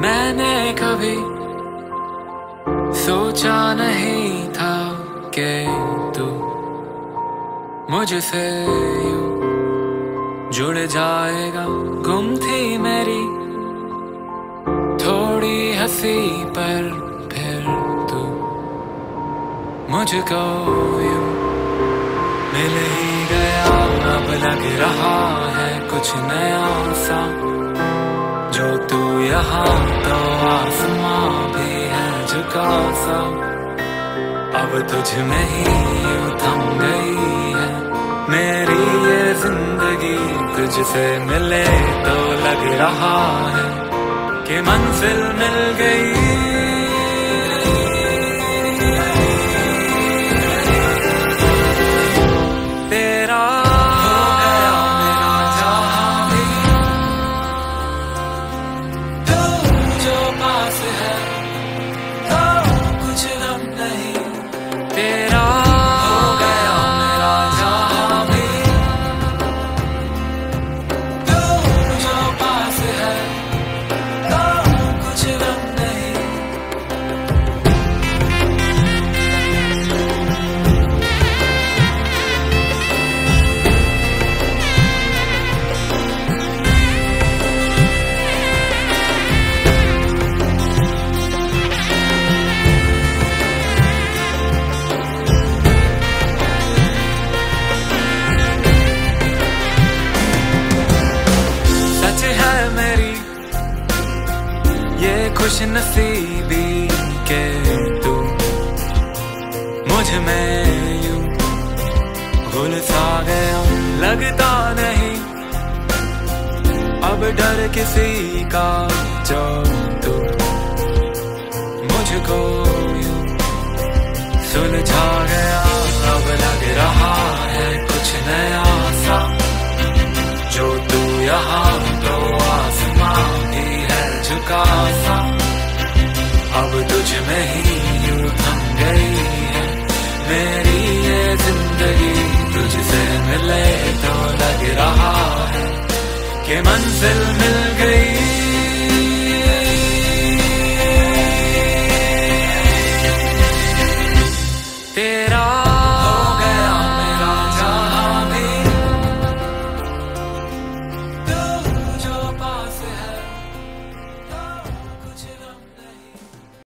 मैंने कभी सोचा नहीं था कि तू मुझसे जुड़ जाएगा। गुम थी मेरी थोड़ी हँसी पर फिर तू मुझको मिल ही गया। अब लग रहा है कुछ नया सा। तू यहाँ तो आसमां भी है झुका सा। अब तुझ में ही थम गई है। मेरी ये ज़िंदगी तुझसे मिले तो लग रहा है कि मंजिल मिल गई। खुश नसीबी के तू। मुझमें भूल सा गया, लगता नहीं। अब डर किसी का जो तू। मुझको सुलझा गया, अब लग रहा है कुछ नया सा। जो तू यहाँ तो है झुका सा। अब तुझ में ही यू थम गई है। मेरी ये ज़िंदगी तुझसे मिले तो लग रहा है कि मंजिल मिल गई